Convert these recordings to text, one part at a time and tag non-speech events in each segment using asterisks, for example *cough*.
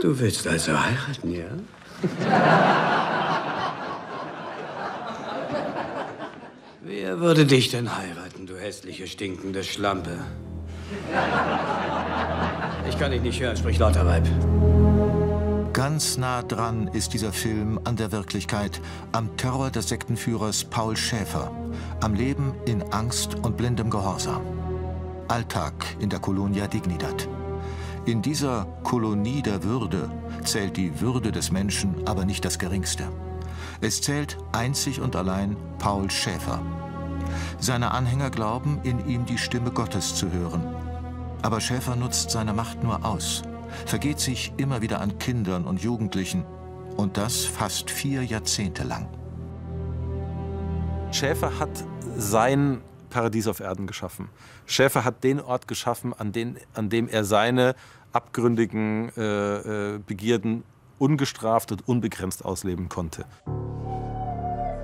Du willst also heiraten, ja? Wer würde dich denn heiraten, du hässliche, stinkende Schlampe? Ich kann dich nicht hören, sprich lauter, Weib. Ganz nah dran ist dieser Film an der Wirklichkeit, am Terror des Sektenführers Paul Schäfer, am Leben in Angst und blindem Gehorsam. Alltag in der Colonia Dignidad. In dieser Kolonie der Würde zählt die Würde des Menschen aber nicht das Geringste. Es zählt einzig und allein Paul Schäfer. Seine Anhänger glauben, in ihm die Stimme Gottes zu hören. Aber Schäfer nutzt seine Macht nur aus, vergeht sich immer wieder an Kindern und Jugendlichen. Und das fast vier Jahrzehnte lang. Schäfer hat sein Paradies auf Erden geschaffen. Schäfer hat den Ort geschaffen, an, den, an dem er seine abgründigen äh, äh, Begierden ungestraft und unbegrenzt ausleben konnte.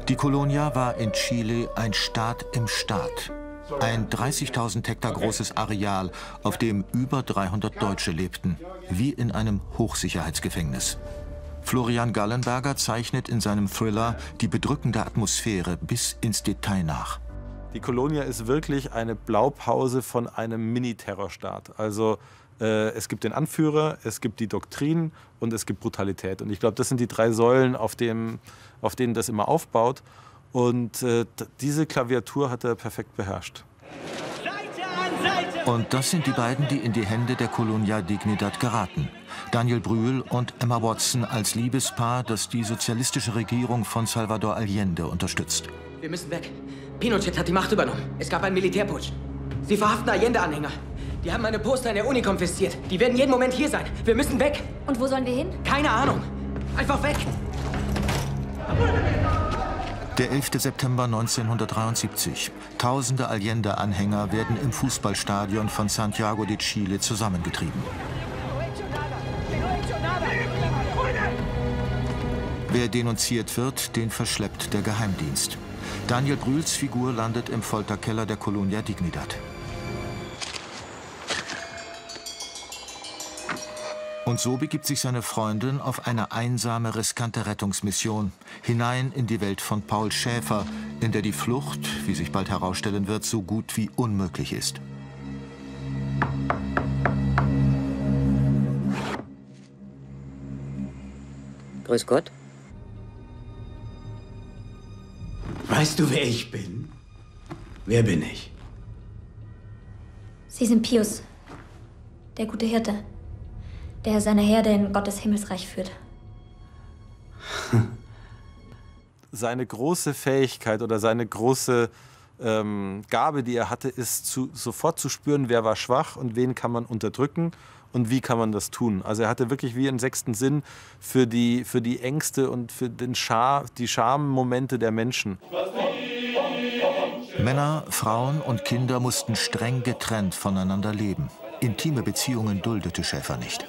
Die Colonia war in Chile ein Staat im Staat. Ein 30.000 Hektar großes Areal, auf dem über 300 Deutsche lebten, wie in einem Hochsicherheitsgefängnis. Florian Gallenberger zeichnet in seinem Thriller die bedrückende Atmosphäre bis ins Detail nach. Die Colonia ist wirklich eine Blaupause von einem Mini-Terrorstaat. Also äh, es gibt den Anführer, es gibt die Doktrin und es gibt Brutalität. Und ich glaube, das sind die drei Säulen, auf, dem, auf denen das immer aufbaut. Und äh, diese Klaviatur hat er perfekt beherrscht. Und das sind die beiden, die in die Hände der Colonia Dignidad geraten. Daniel Brühl und Emma Watson als Liebespaar, das die sozialistische Regierung von Salvador Allende unterstützt. Wir müssen weg. Pinochet hat die Macht übernommen. Es gab einen Militärputsch. Sie verhaften Allende-Anhänger. Die haben meine Poster in der Uni konfisziert. Die werden jeden Moment hier sein. Wir müssen weg. Und wo sollen wir hin? Keine Ahnung. Einfach weg. Der 11. September 1973. Tausende Allende-Anhänger werden im Fußballstadion von Santiago de Chile zusammengetrieben. Wer denunziert wird, den verschleppt der Geheimdienst. Daniel Brühls Figur landet im Folterkeller der Colonia Dignidad. Und so begibt sich seine Freundin auf eine einsame, riskante Rettungsmission hinein in die Welt von Paul Schäfer, in der die Flucht, wie sich bald herausstellen wird, so gut wie unmöglich ist. Grüß Gott. Weißt du, wer ich bin? Wer bin ich? Sie sind Pius, der gute Hirte, der seine Herde in Gottes Himmelsreich führt. *laughs* Seine große Fähigkeit oder seine große ähm, Gabe, die er hatte, ist zu, sofort zu spüren, wer war schwach und wen kann man unterdrücken und wie kann man das tun. Also er hatte wirklich wie einen sechsten Sinn für die, für die Ängste und für den Schar, die Schammomente der Menschen. Männer, Frauen und Kinder mussten streng getrennt voneinander leben. Intime Beziehungen duldete Schäfer nicht.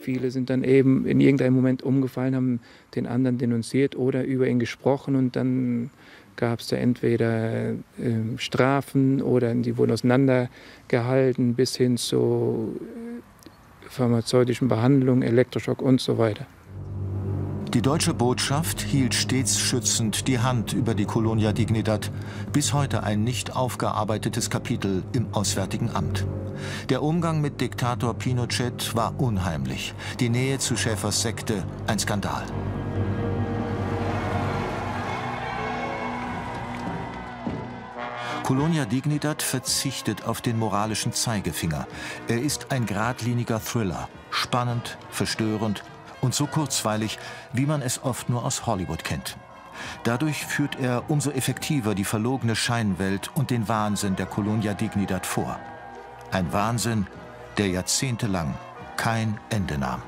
Viele sind dann eben in irgendeinem Moment umgefallen, haben den anderen denunziert oder über ihn gesprochen und dann gab es da entweder äh, Strafen oder die wurden auseinandergehalten bis hin zu äh, pharmazeutischen Behandlungen, Elektroschock und so weiter. Die deutsche Botschaft hielt stets schützend die Hand über die Colonia Dignidad, bis heute ein nicht aufgearbeitetes Kapitel im Auswärtigen Amt. Der Umgang mit Diktator Pinochet war unheimlich, die Nähe zu Schäfers Sekte ein Skandal. Colonia Dignidad verzichtet auf den moralischen Zeigefinger. Er ist ein geradliniger Thriller, spannend, verstörend und so kurzweilig, wie man es oft nur aus Hollywood kennt. Dadurch führt er umso effektiver die verlogene Scheinwelt und den Wahnsinn der Colonia Dignidad vor. Ein Wahnsinn, der jahrzehntelang kein Ende nahm.